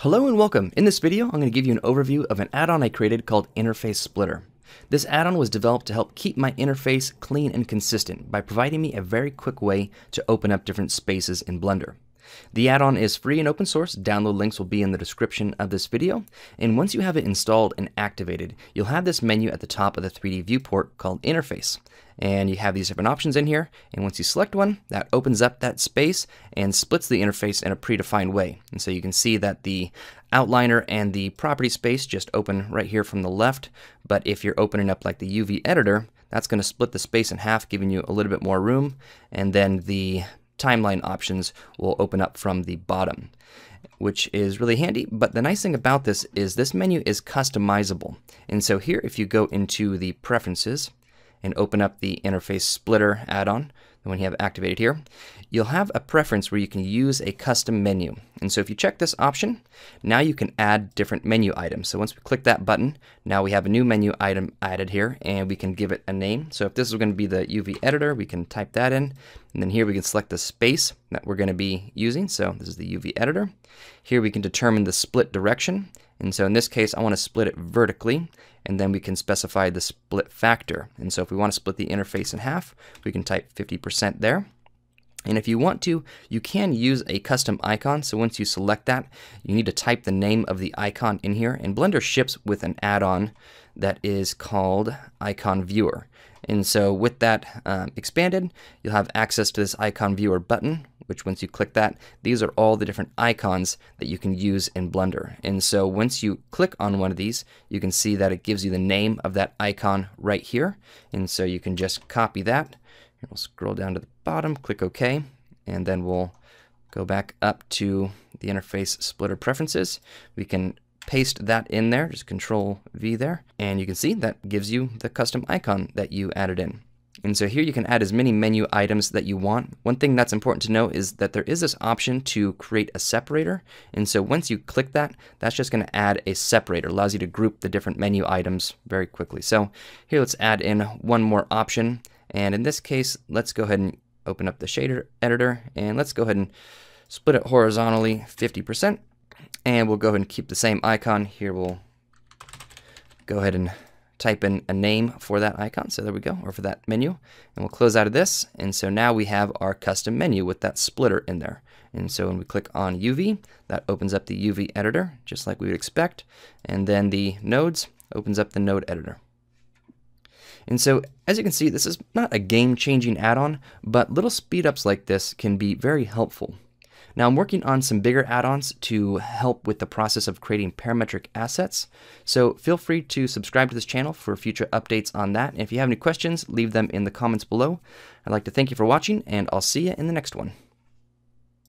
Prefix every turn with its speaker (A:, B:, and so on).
A: Hello and welcome. In this video, I'm going to give you an overview of an add-on I created called Interface Splitter. This add-on was developed to help keep my interface clean and consistent by providing me a very quick way to open up different spaces in Blender. The add-on is free and open source. Download links will be in the description of this video. And once you have it installed and activated, you'll have this menu at the top of the 3D viewport called Interface. And you have these different options in here. And once you select one, that opens up that space and splits the interface in a predefined way. And so you can see that the outliner and the property space just open right here from the left. But if you're opening up like the UV editor, that's going to split the space in half, giving you a little bit more room. And then the timeline options will open up from the bottom which is really handy. But the nice thing about this is this menu is customizable. And so here, if you go into the preferences and open up the interface splitter add-on, the one you have activated here, you'll have a preference where you can use a custom menu. And so if you check this option, now you can add different menu items. So once we click that button, now we have a new menu item added here and we can give it a name. So if this is going to be the UV editor, we can type that in. And then here we can select the space that we're going to be using. So this is the UV editor. Here we can determine the split direction. And so in this case, I want to split it vertically, and then we can specify the split factor. And so if we want to split the interface in half, we can type 50% there. And if you want to, you can use a custom icon. So once you select that, you need to type the name of the icon in here. And Blender ships with an add-on that is called Icon Viewer. And so with that um, expanded, you'll have access to this Icon Viewer button, which once you click that, these are all the different icons that you can use in Blender. And so once you click on one of these, you can see that it gives you the name of that icon right here. And so you can just copy that. We'll scroll down to the bottom, click OK, and then we'll go back up to the interface splitter preferences. We can paste that in there, just control V there, and you can see that gives you the custom icon that you added in. And so here you can add as many menu items that you want. One thing that's important to know is that there is this option to create a separator. And so once you click that, that's just going to add a separator. Allows you to group the different menu items very quickly. So here let's add in one more option. And in this case, let's go ahead and open up the shader editor and let's go ahead and split it horizontally 50%. And we'll go ahead and keep the same icon. Here we'll go ahead and type in a name for that icon. So there we go, or for that menu. And we'll close out of this. And so now we have our custom menu with that splitter in there. And so when we click on UV, that opens up the UV editor, just like we would expect. And then the nodes opens up the node editor. And so, as you can see, this is not a game-changing add-on, but little speed-ups like this can be very helpful. Now I'm working on some bigger add-ons to help with the process of creating parametric assets. So feel free to subscribe to this channel for future updates on that. And if you have any questions, leave them in the comments below. I'd like to thank you for watching and I'll see you in the next one.